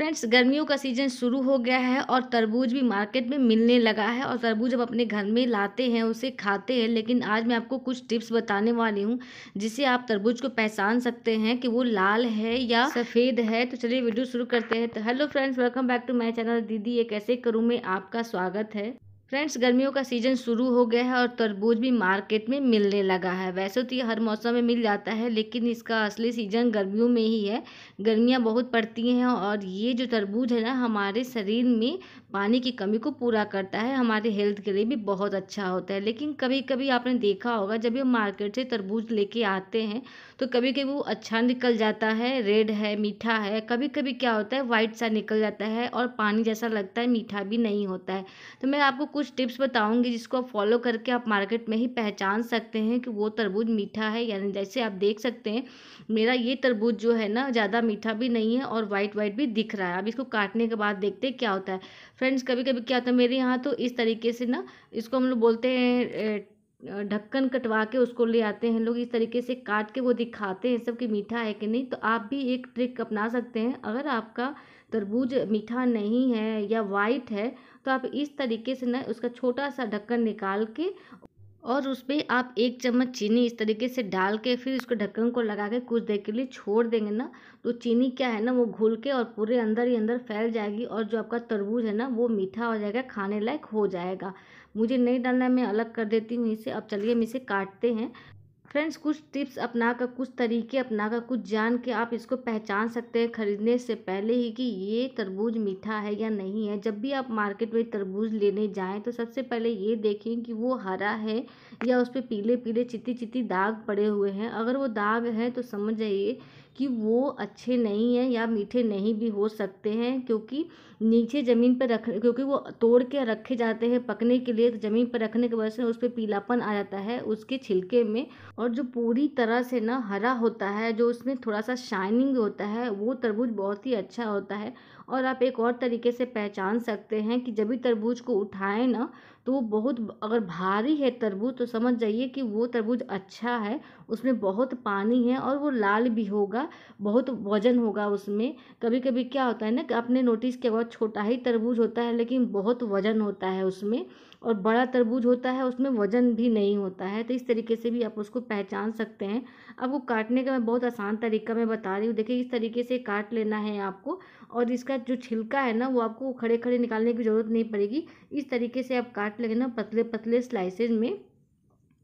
Friends गर्मियों का season शुरू हो गया है और तरबूज भी मार्केट में मिलने लगा है और तरबूज अब अपने घर में लाते हैं, उसे खाते हैं। लेकिन आज मैं आपको कुछ टिप्स बताने वाली हूँ, जिससे आप तरबूज को पहचान सकते हैं कि वो लाल है या सफ़ेद है। तो चलिए वीडियो शुरू करते हैं। तो hello friends welcome back to my channel दीदी, ये कैसे करूँ मैं? आपका स्वागत है। फ्रेंड्स, गर्मियों का सीज़न शुरू हो गया है और तरबूज भी मार्केट में मिलने लगा है। वैसे तो ये हर मौसम में मिल जाता है, लेकिन इसका असली सीज़न गर्मियों में ही है। गर्मियाँ बहुत पड़ती हैं और ये जो तरबूज है ना, हमारे शरीर में पानी की कमी को पूरा करता है, हमारे हेल्थ के लिए भी बहुत अच्छा होता है। लेकिन कभी कभी आपने देखा होगा, जब हम मार्केट से तरबूज लेके आते हैं तो कभी कभी वो अच्छा निकल जाता है, रेड है, मीठा है। कभी कभी क्या होता है, वाइट सा निकल जाता है और पानी जैसा लगता है, मीठा भी नहीं होता है। तो मैं आपको कुछ टिप्स बताऊँगी जिसको आप फॉलो करके आप मार्केट में ही पहचान सकते हैं कि वो तरबूज मीठा है यानी जैसे आप देख सकते हैं, मेरा ये तरबूज जो है ना, ज़्यादा मीठा भी नहीं है और वाइट वाइट भी दिख रहा है। अब इसको काटने के बाद देखते हैं क्या होता है। फ्रेंड्स कभी कभी क्या होता है, मेरे यहाँ तो इस तरीके से ना, इसको हम लोग बोलते हैं ढक्कन कटवा के उसको ले आते हैं लोग, इस तरीके से काट के वो दिखाते हैं सब कि मीठा है कि नहीं। तो आप भी एक ट्रिक अपना सकते हैं, अगर आपका तरबूज मीठा नहीं है या वाइट है तो आप इस तरीके से ना उसका छोटा सा ढक्कन निकाल के और उस पर आप एक चम्मच चीनी इस तरीके से डाल के फिर उसको ढक्कन को लगा के कुछ देर के लिए छोड़ देंगे ना तो चीनी क्या है ना वो घुल के और पूरे अंदर ही अंदर फैल जाएगी और जो आपका तरबूज है ना वो मीठा हो जाएगा, खाने लायक हो जाएगा। मुझे नहीं डालना मैं अलग कर देती हूँ इसे। अब चलिए हम इसे काटते हैं। फ्रेंड्स, कुछ टिप्स अपना कर कुछ तरीके अपना कर कुछ जान के आप इसको पहचान सकते हैं ख़रीदने से पहले ही कि ये तरबूज मीठा है या नहीं है। जब भी आप मार्केट में तरबूज लेने जाएँ तो सबसे पहले ये देखें कि वो हरा है या उस पर पीले पीले चित्ती चित्ती दाग पड़े हुए हैं। अगर वो दाग है तो समझ जाइए कि वो अच्छे नहीं हैं या मीठे नहीं भी हो सकते हैं, क्योंकि नीचे ज़मीन पर रख, क्योंकि वो तोड़ के रखे जाते हैं पकने के लिए तो ज़मीन पर रखने की वजह से उस पर पीलापन आ जाता है उसके छिलके में। और जो पूरी तरह से ना हरा होता है, जो उसमें थोड़ा सा शाइनिंग होता है, वो तरबूज बहुत ही अच्छा होता है। और आप एक और तरीके से पहचान सकते हैं कि जब भी तरबूज को उठाएँ ना तो वो बहुत अगर भारी है तरबूज तो समझ जाइए कि वो तरबूज अच्छा है, उसमें बहुत पानी है और वो लाल भी होगा, बहुत वज़न होगा उसमें। कभी कभी क्या होता है ना कि आपने नोटिस किया बहुत छोटा ही तरबूज होता है, लेकिन बहुत वज़न होता है उसमें। और बड़ा तरबूज होता है, उसमें वज़न भी नहीं होता है तो इस तरीके से भी आप उसको पहचान सकते हैं। वो काटने का मैं बहुत आसान तरीका मैं बता रही हूँ। देखिए, इस तरीके से काट लेना है आपको और इसका जो छिलका है ना, वो आपको खड़े खड़े निकालने की ज़रूरत नहीं पड़ेगी। इस तरीके से आप काट लेंगे ना पतले पतले स्लाइसेज में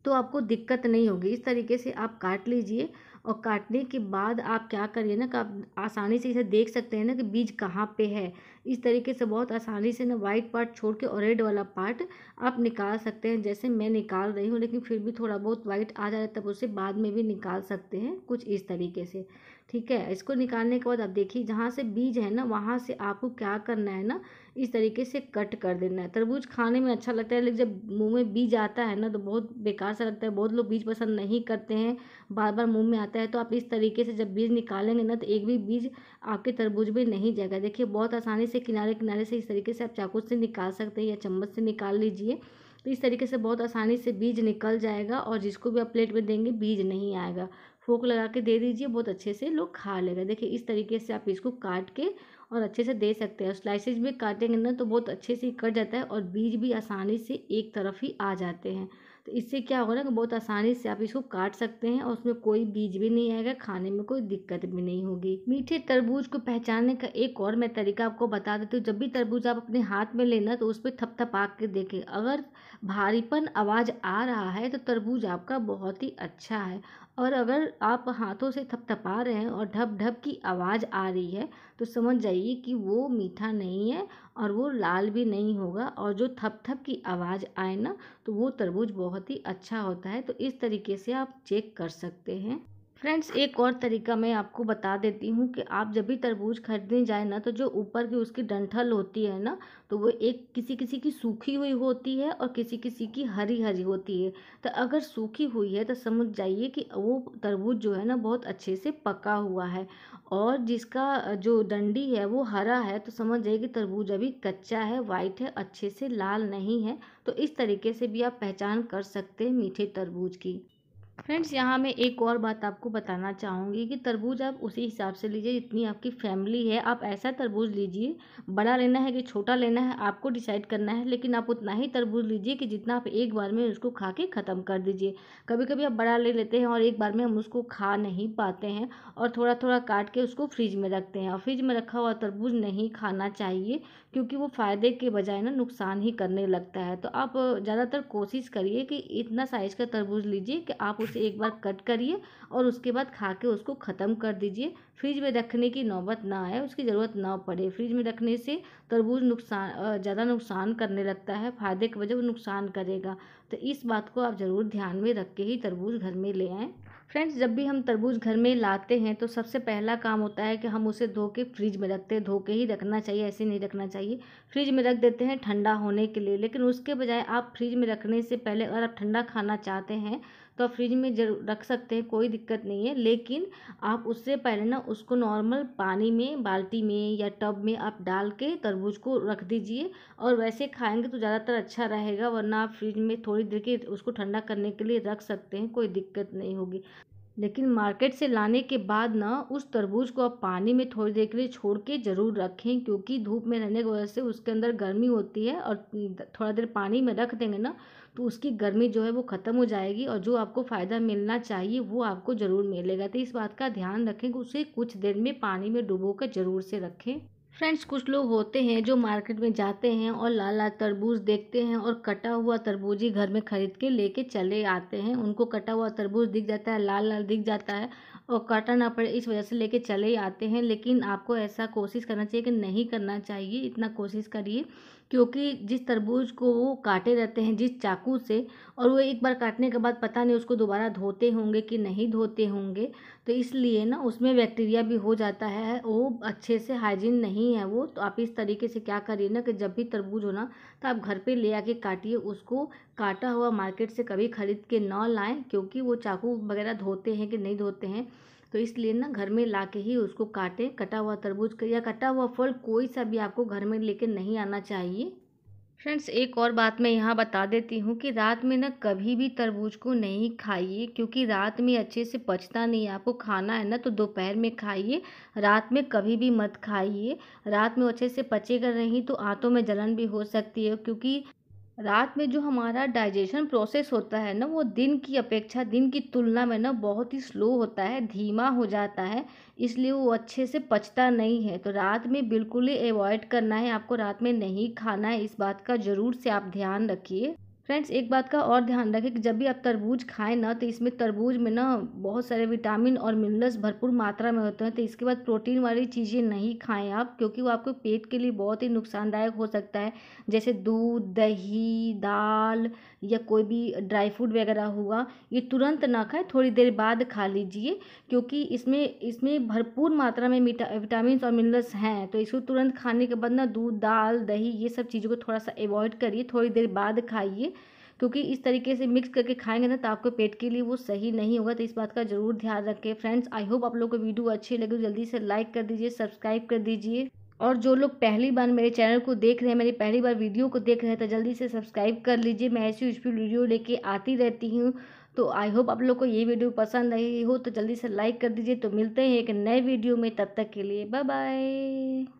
तो आपको दिक्कत नहीं होगी। इस तरीके से आप काट लीजिए और काटने के बाद आप क्या करिए ना आप आसानी से इसे देख सकते हैं ना कि बीज कहाँ पे है। इस तरीके से बहुत आसानी से ना वाइट पार्ट छोड़ के और रेड वाला पार्ट आप निकाल सकते हैं जैसे मैं निकाल रही हूँ, लेकिन फिर भी थोड़ा बहुत वाइट आ जाए तब उसे बाद में भी निकाल सकते हैं कुछ इस तरीके से। ठीक है? इसको निकालने के बाद आप देखिए, जहाँ से बीज है ना, वहाँ से आपको क्या करना है ना, इस तरीके से कट कर देना है। तरबूज खाने में अच्छा लगता है, लेकिन जब मुँह में बीज आता है ना तो बहुत बेकार सा लगता है। बहुत लोग बीज पसंद नहीं करते हैं बार बार मुँह में आता है तो आप इस तरीके से जब बीज निकालेंगे ना तो एक भी बीज आपके तरबूज में नहीं जाएगा। देखिए, बहुत आसानी से किनारे किनारे से इस तरीके से आप चाकू से निकाल सकते हैं या चम्मच से निकाल लीजिए। तो इस तरीके से बहुत आसानी से बीज निकल जाएगा और जिसको भी आप प्लेट में देंगे, बीज नहीं आएगा। फोक लगा के दे दीजिए, बहुत अच्छे से लोग खा लेगा। देखिए, इस तरीके से आप इसको काट के और अच्छे से दे सकते हैं। स्लाइसेज भी काटेंगे ना तो बहुत अच्छे से कट जाता है और बीज भी आसानी से एक तरफ़ ही आ जाते हैं। तो इससे क्या होगा ना कि बहुत आसानी से आप इसको काट सकते हैं और उसमें कोई बीज भी नहीं आएगा, खाने में कोई दिक्कत भी नहीं होगी। मीठे तरबूज को पहचानने का एक और मैं तरीका आपको बता देती हूँ। जब भी तरबूज आप अपने हाथ में लेना तो उस पर थपथपा के देखें। अगर भारीपन आवाज़ आ रहा है तो तरबूज आपका बहुत ही अच्छा है। और अगर आप हाथों से थपथपा रहे हैं और ढप ढप की आवाज़ आ रही है तो समझ जाइए कि वो मीठा नहीं है और वो लाल भी नहीं होगा। और जो थप थप की आवाज़ आए ना तो वो तरबूज बहुत ही अच्छा होता है तो इस तरीके से आप चेक कर सकते हैं। फ्रेंड्स, एक और तरीका मैं आपको बता देती हूँ कि आप जब भी तरबूज खरीदने जाए ना तो जो ऊपर की उसकी डंठल होती है ना तो वो एक किसी किसी की सूखी हुई होती है और किसी किसी की हरी हरी होती है। तो अगर सूखी हुई है तो समझ जाइए कि वो तरबूज जो है ना, बहुत अच्छे से पका हुआ है और जिसका जो डंडी है, वो हरा है तो समझ जाइए कि तरबूज अभी कच्चा है वाइट है, अच्छे से लाल नहीं है। तो इस तरीके से भी आप पहचान कर सकते हैं मीठे तरबूज की। फ्रेंड्स यहाँ मैं एक और बात आपको बताना चाहूँगी कि तरबूज आप उसी हिसाब से लीजिए जितनी आपकी फैमिली है। आप ऐसा तरबूज लीजिए, बड़ा लेना है कि छोटा लेना है, आपको डिसाइड करना है, लेकिन आप उतना ही तरबूज लीजिए कि जितना आप एक बार में उसको खा के ख़त्म कर दीजिए। कभी कभी आप बड़ा ले लेते हैं और एक बार में हम उसको खा नहीं पाते हैं और थोड़ा थोड़ा काट के उसको फ्रिज में रखते हैं। और फ्रिज में रखा हुआ तरबूज नहीं खाना चाहिए, क्योंकि वो फ़ायदे के बजाय ना नुकसान ही करने लगता है। तो आप, ज़्यादातर कोशिश करिए कि इतना साइज़ का तरबूज लीजिए कि आप उसे एक बार कट करिए और उसके बाद खा के उसको ख़त्म कर दीजिए। फ्रिज में रखने की नौबत ना आए, उसकी ज़रूरत ना पड़े। फ्रिज में रखने से तरबूज नुकसान ज़्यादा नुकसान करने लगता है, फ़ायदे के वजह वो नुकसान करेगा। तो इस बात को आप ज़रूर ध्यान में रख के ही तरबूज घर में ले आएँ। फ्रेंड्स, जब भी हम तरबूज घर में लाते हैं तो सबसे पहला काम होता है कि हम उसे धो के फ्रिज में रखते हैं। धो के ही रखना चाहिए, ऐसे नहीं रखना चाहिए। फ्रिज में रख देते हैं ठंडा होने के लिए, लेकिन उसके बजाय आप फ्रिज में रखने से पहले अगर आप ठंडा खाना चाहते हैं तो फ्रिज में ज़रूर रख सकते हैं, कोई दिक्कत नहीं है। लेकिन आप उससे पहले ना उसको नॉर्मल पानी में, बाल्टी में या टब में आप डाल के तरबूज को रख दीजिए। और वैसे खाएँगे तो ज़्यादातर अच्छा रहेगा, वरना आप फ्रिज में थोड़ी देर के उसको ठंडा करने के लिए रख सकते हैं, कोई दिक्कत नहीं होगी। लेकिन मार्केट से लाने के बाद ना, उस तरबूज को आप पानी में थोड़ी देर के लिए छोड़ के ज़रूर रखें, क्योंकि धूप में रहने की वजह से उसके अंदर गर्मी होती है और थोड़ा देर पानी में रख देंगे ना तो उसकी गर्मी जो है वो ख़त्म हो जाएगी और जो आपको फ़ायदा मिलना चाहिए वो आपको ज़रूर मिलेगा। तो इस बात का ध्यान रखें कि उसे कुछ देर में पानी में डुबो कर ज़रूर से रखें। फ्रेंड्स कुछ लोग होते हैं जो मार्केट में जाते हैं और लाल लाल तरबूज देखते हैं और कटा हुआ तरबूज ही घर में ख़रीद के लेके चले आते हैं। उनको कटा हुआ तरबूज दिख जाता है, लाल लाल दिख जाता है और काटा ना पड़े इस वजह से लेके चले आते हैं। लेकिन आपको ऐसा कोशिश करना चाहिए कि नहीं करना चाहिए, इतना कोशिश करिए। क्योंकि जिस तरबूज को वो काटे रहते हैं, जिस चाकू से, और वो एक बार काटने के बाद पता नहीं उसको दोबारा धोते होंगे कि नहीं धोते होंगे तो इसलिए ना उसमें बैक्टीरिया भी हो जाता है, वो अच्छे से हाइजीन नहीं है वो तो आप इस तरीके से क्या करिए ना कि जब भी तरबूज हो ना तो आप घर पे ले आके काटिए, उसको काटा हुआ मार्केट से कभी ख़रीद के ना लाएँ, क्योंकि वो चाकू वगैरह धोते हैं कि नहीं धोते हैं तो इसलिए ना घर में ला के ही उसको काटें, कटा हुआ तरबूज या कटा हुआ फल कोई सा भी आपको घर में लेके नहीं आना चाहिए। फ्रेंड्स, एक और बात मैं यहाँ बता देती हूँ कि रात में ना कभी भी तरबूज को नहीं खाइए, क्योंकि रात में अच्छे से पचता नहीं है। आपको खाना है ना तो दोपहर में खाइए, रात में कभी भी मत खाइए। रात में अच्छे से पचेगा नहीं तो आंतों में जलन भी हो सकती है, क्योंकि रात में जो हमारा डाइजेशन प्रोसेस होता है ना, वो दिन की अपेक्षा, दिन की तुलना में ना बहुत ही स्लो होता है, धीमा हो जाता है, इसलिए वो अच्छे से पचता नहीं है। तो रात में बिल्कुल ही अवॉइड करना है, आपको रात में नहीं खाना है, इस बात का ज़रूर से आप ध्यान रखिए। फ्रेंड्स, एक बात का और ध्यान रखें कि जब भी आप तरबूज खाएँ ना तो इसमें तरबूज में ना बहुत सारे विटामिन और मिनरल्स भरपूर मात्रा में होते हैं। तो इसके बाद प्रोटीन वाली चीज़ें नहीं खाएँ आप, क्योंकि वो आपके पेट के लिए बहुत ही नुकसानदायक हो सकता है। जैसे दूध, दही, दाल या कोई भी ड्राई फ्रूट वगैरह हुआ, ये तुरंत ना खाएँ, थोड़ी देर बाद खा लीजिए, क्योंकि इसमें इसमें भरपूर मात्रा में विटामिन और मिनरल्स हैं। तो इसको तुरंत खाने के बाद ना दूध, दाल, दही, ये सब चीज़ों को थोड़ा सा अवॉइड करिए, थोड़ी देर बाद खाइए, क्योंकि इस तरीके से मिक्स करके खाएँगे ना तो आपके पेट के लिए वो सही नहीं होगा। तो इस बात का ज़रूर ध्यान रखें। फ्रेंड्स, आई होप आप लोग को वीडियो अच्छी लगे जल्दी से लाइक कर दीजिए, सब्सक्राइब कर दीजिए। और जो लोग पहली बार मेरे चैनल को देख रहे हैं, मेरी पहली बार वीडियो को देख रहे हैं तो जल्दी से सब्सक्राइब कर लीजिए। मैं ऐसी उस वीडियो लेके आती रहती हूँ तो आई होप आप लोग को ये वीडियो पसंद आई हो तो जल्दी से लाइक कर दीजिए। तो मिलते हैं एक नए वीडियो में, तब तक के लिए बाय बाय